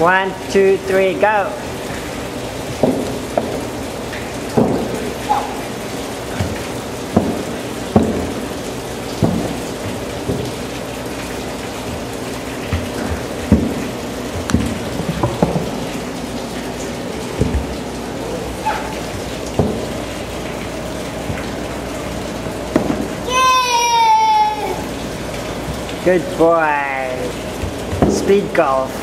One, two, three, go. Good boy. Speed golf.